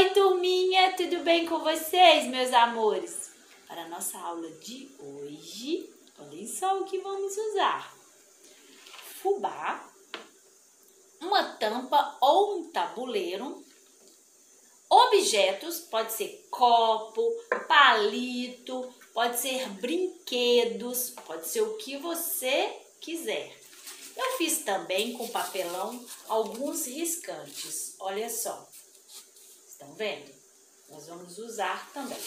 Oi, turminha, tudo bem com vocês, meus amores? Para a nossa aula de hoje, olhem só o que vamos usar. Fubá, uma tampa ou um tabuleiro, objetos, pode ser copo, palito, pode ser brinquedos, pode ser o que você quiser. Eu fiz também com papelão alguns riscantes, olha só. Estão vendo? Nós vamos usar também.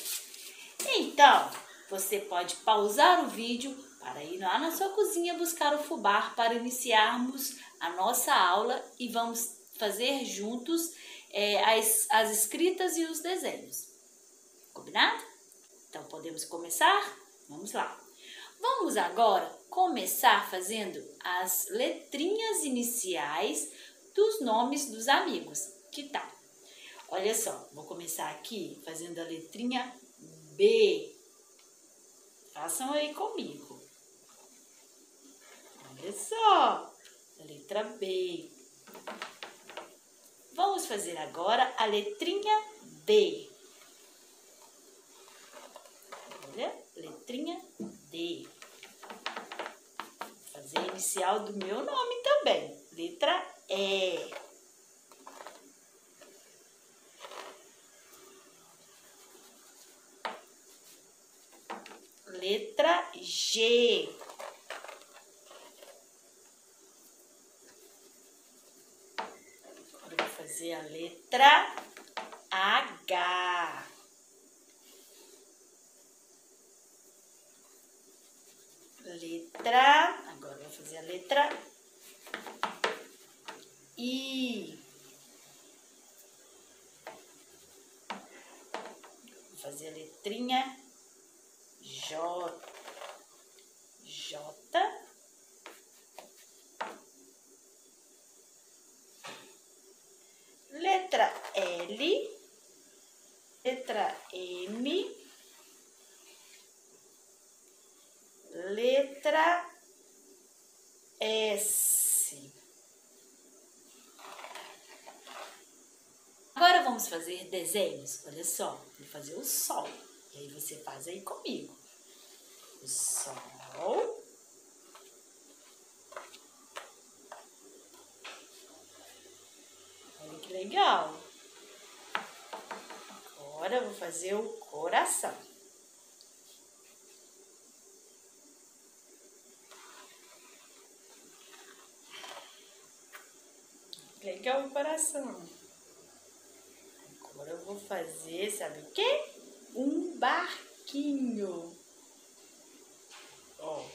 Então, você pode pausar o vídeo para ir lá na sua cozinha buscar o fubá para iniciarmos a nossa aula e vamos fazer juntos é, as, as escritas e os desenhos. Combinado? Então, podemos começar? Vamos lá. Vamos agora começar fazendo as letrinhas iniciais dos nomes dos amigos. Que tal? Olha só, vou começar aqui fazendo a letrinha B. Façam aí comigo. Olha só, a letra B. Vamos fazer agora a letrinha D. Olha, letrinha D. Vou fazer a inicial do meu nome também. Letra E. letra G. Agora vou fazer a letra H. Letra, agora vou fazer a letra I. Vou fazer a letrinha J, J, letra L, letra M, letra S. Agora vamos fazer desenhos. Olha só, vou fazer o sol. E aí você faz aí comigo sol. Olha que legal. Agora vou fazer o coração. Legal o coração. Agora eu vou fazer, sabe o quê? Um barquinho. Ó.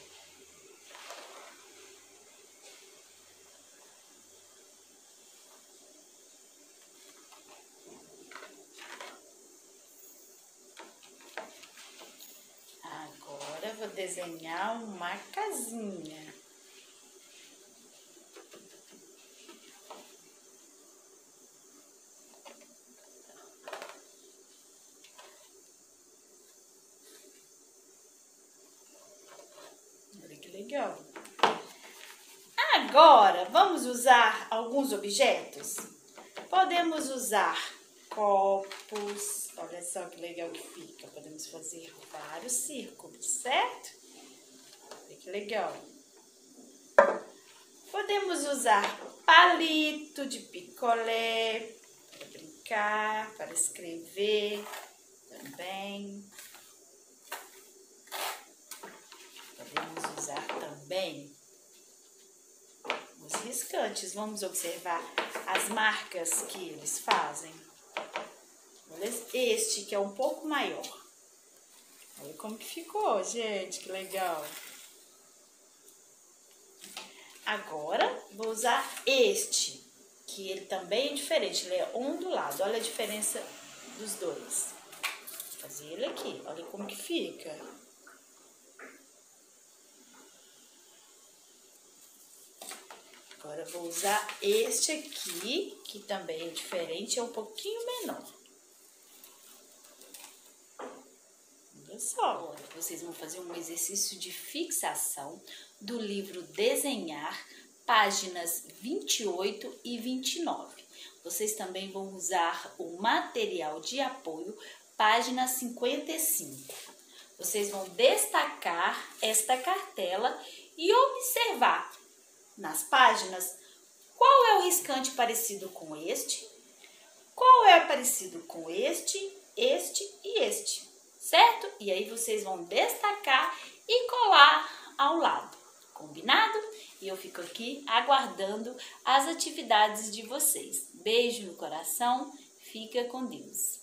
Agora vou desenhar uma casinha. Legal. Agora, vamos usar alguns objetos? Podemos usar copos, olha só que legal que fica. Podemos fazer vários círculos, certo? Olha que legal. Podemos usar palito de picolé para brincar, para escrever também. usar os riscantes. Vamos observar as marcas que eles fazem. Este que é um pouco maior. Olha como que ficou, gente, que legal. Agora, vou usar este, que ele também é diferente, ele é ondulado. Olha a diferença dos dois. Vou fazer ele aqui, olha como que fica. Agora, vou usar este aqui, que também é diferente, é um pouquinho menor. Olha só, vocês vão fazer um exercício de fixação do livro Desenhar, páginas 28 e 29. vocês também vão usar o material de apoio, página 55. Vocês vão destacar esta cartela e observar nas páginas qual é o riscante parecido com este, qual é parecido com este, este e este, certo? E aí vocês vão destacar e colar ao lado, combinado? E eu fico aqui aguardando as atividades de vocês. Beijo no coração, fica com Deus.